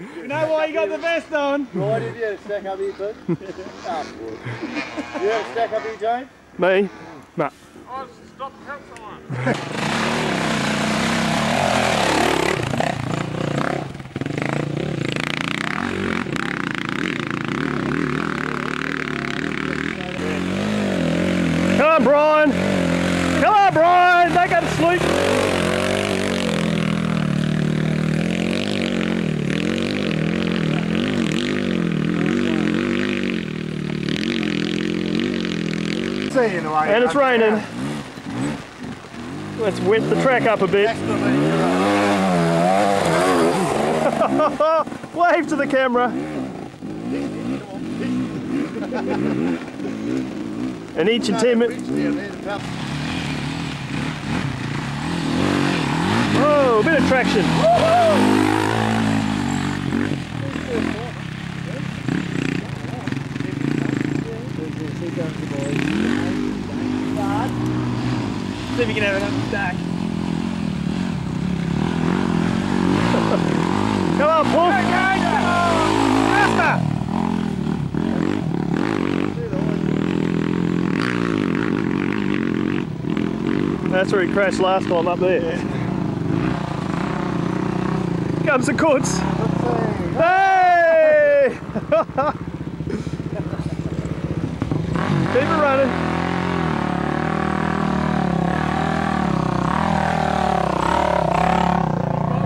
You know why you got the vest on? Why did you stack up here, boy. You had a stack up here, James? Me? Nah. Oh, stop the Come on, Brian. Come on, Brian. Don't go to sleep. See you in the way. And it's raining. Let's wet the track up a bit. Wave to the camera. An inch and ten minutes. Oh, a bit of traction. See if you can have another stack. Come on, pull. That's where he crashed last time up there. Comes the Kuts. Hey! Keep it running.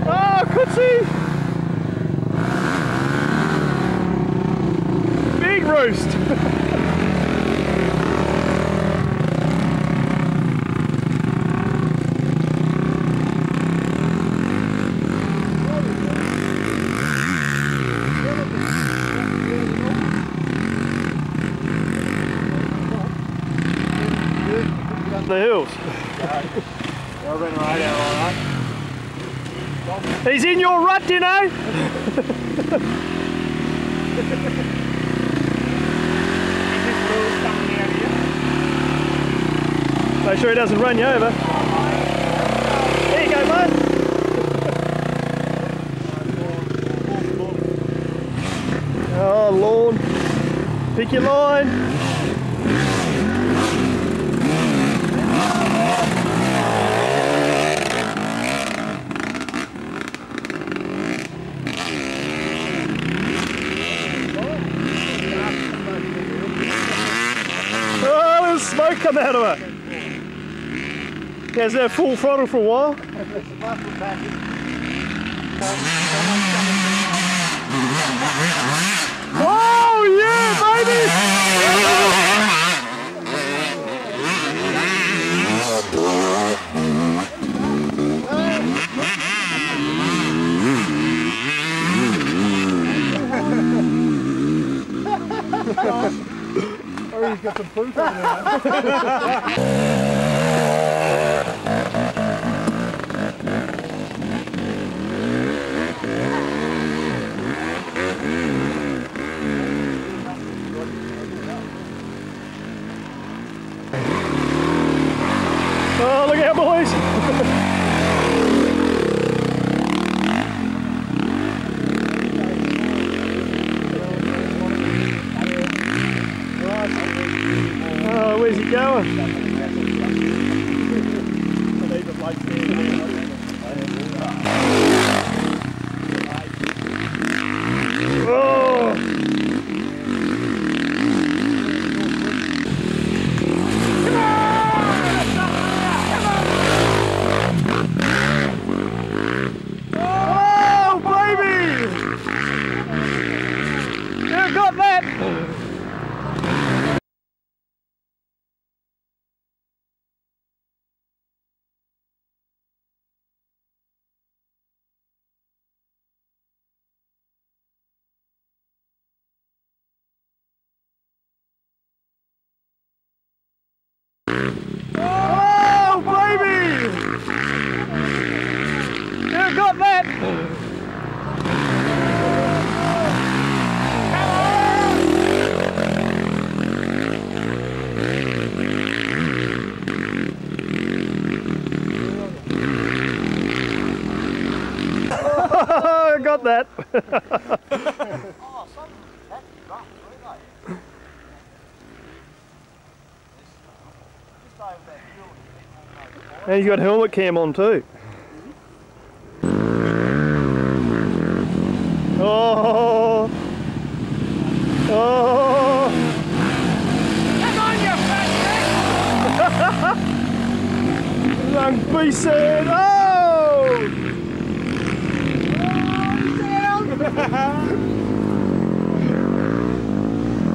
Oh, Kutsi! Big roast. the hills. I'll run right out, alright? He's in your rut, you know. Make sure he doesn't run you over. There you go, bud. Ah, oh, Lord. Pick your line. Oh, there's smoke coming out of it. Yeah, is that full throttle for a while? Oh yeah, baby! Oh, he's got some proof over there. Oh, look out, boys! Oh, where's he going? Oh! Oh, baby! You got that! Oh, baby! You got that! I got that. Oh, some that's rough, really. Just over that hill. And he's got helmet cam on too. Oh. Oh. Come on, you fat Young beast said, oh!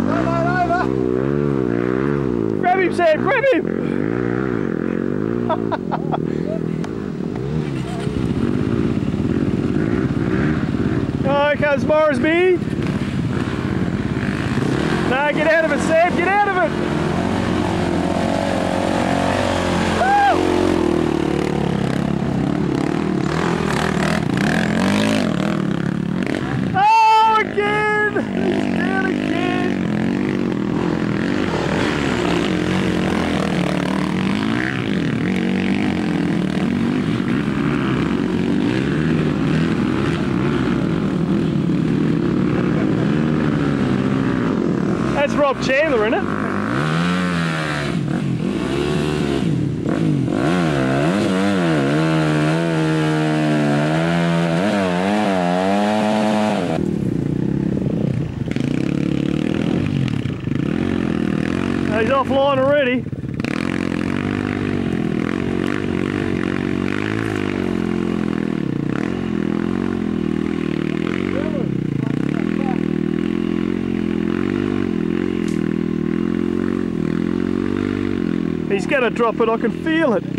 Come on over. Sam, grab him! oh, here comes Moresby. Nah, get out of it, Sam, get out of it! Rob Chandler, isn't it? He's offline already. Going to drop it, I can feel it.